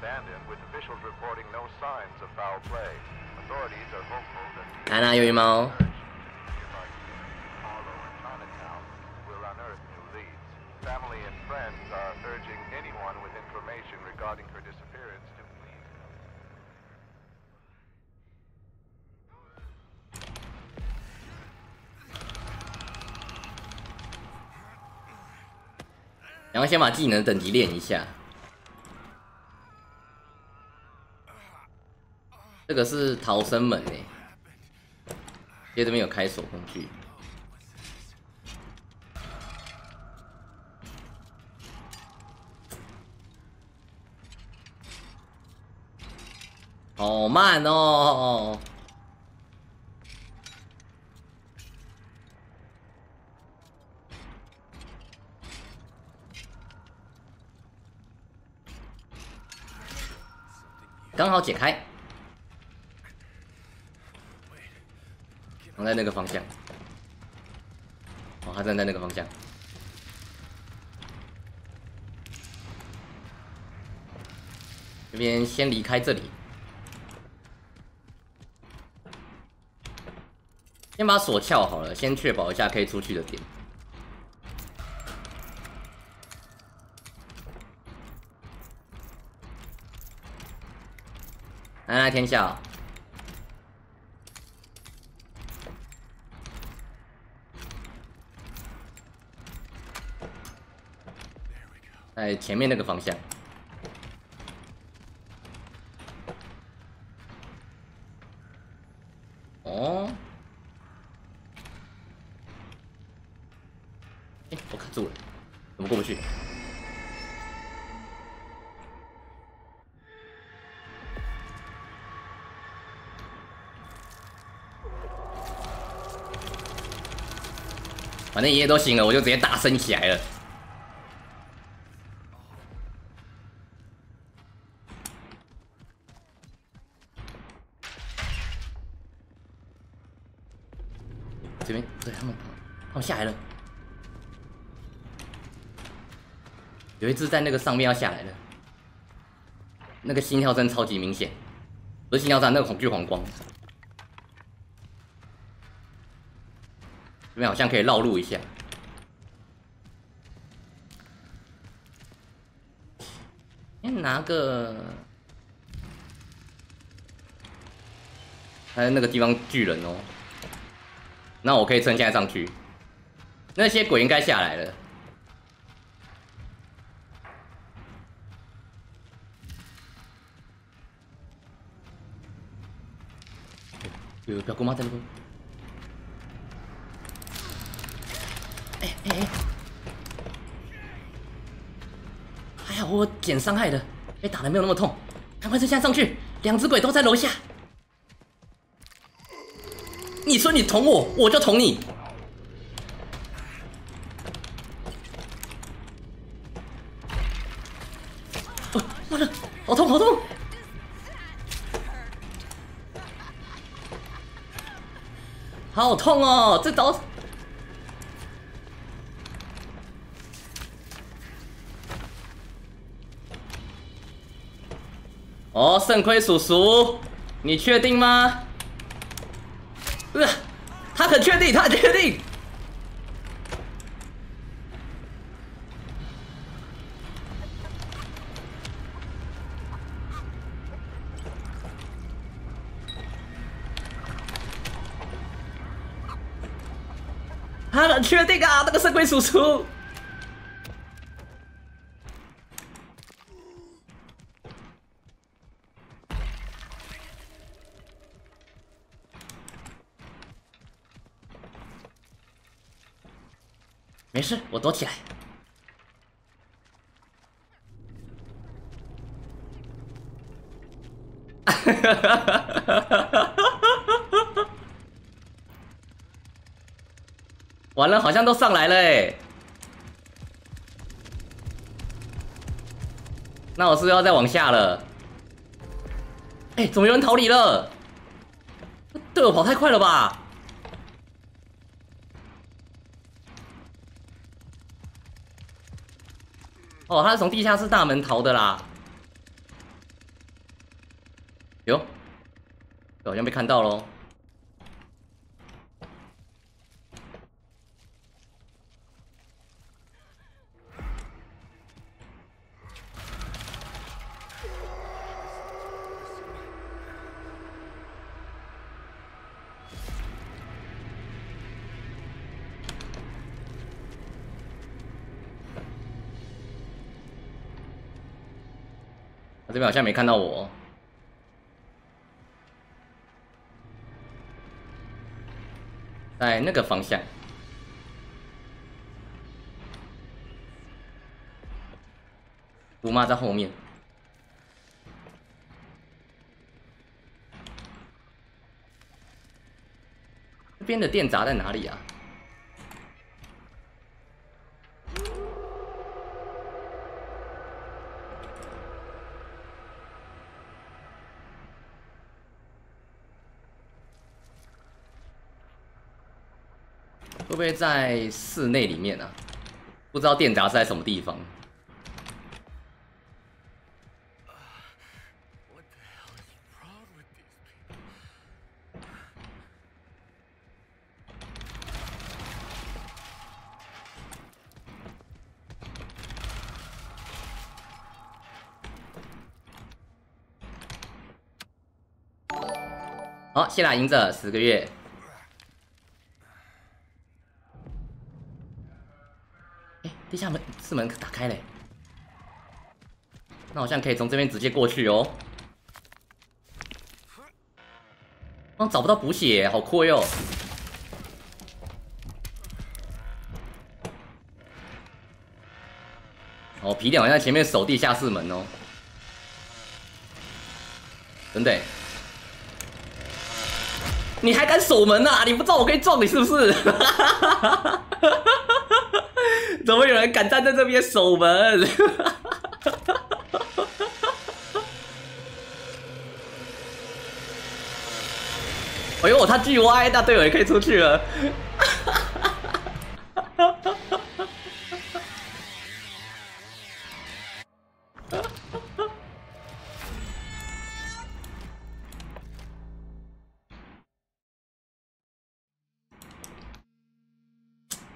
abandoned, with officials reporting no signs of foul play. Authorities are hopeful that the 来啦，鱿鱼猫， nearby Harlow and Chinatown will unearth new leads. Family and friends are urging anyone with information regarding her disappearance to please. 然后先把技能等级练一下。 这个是逃生门诶，因为这边有开锁工具。好慢哦！刚好解开，在那个方向。哦，他站在那个方向。这边先离开这里，先把锁撬好了，先确保一下可以出去的点。来来，天下，在前面那个方向。哦，哎，我卡住了，怎么过不去？反正爷爷都醒了，我就直接大声起来了。这边对他们，他们下来了，有一只在那个上面要下来了，那个心跳声超级明显，不是心跳声，那个恐惧黄光。这边好像可以绕路一下。先拿个，还有那个地方巨人哦，那我可以趁现在上去。那些鬼应该下来了。有表姑妈在那边。哎哎哎！还好我减伤害的，被打的没有那么痛。赶快趁现在上去，两只鬼都在楼下。你说你捅我，我就捅你。好痛好痛！好痛哦，这刀。哦，肾亏叔叔，你确定吗？呃，他很确定，他很确定。他很确定啊，那个肾亏叔叔。没事，我躲起来。完了，好像都上来了哎。那我是不是要再往下了？哎，怎么有人逃离了？队友跑太快了吧！哦他是从地下室大门逃的啦。哟好像被看到喽这边好像没看到我，在那个方向。姑妈在后面。这边的电闸在哪里啊？会不会在室内里面啊？不知道电闸是在什么地方。好，谢啦，赢者十个月。地下门是门打开嘞，那好像可以从这边直接过去哦。哦，找不到补血，好亏哦。哦，皮点好像前面守地下室门哦。等等，你还敢守门啊？你不知道我可以撞你是不是？怎么有人敢站在这边守门？哎呦，他 G Y，，那队友也可以出去了。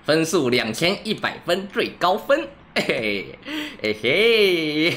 分数两千一百分，最高分，嘿嘿嘿嘿。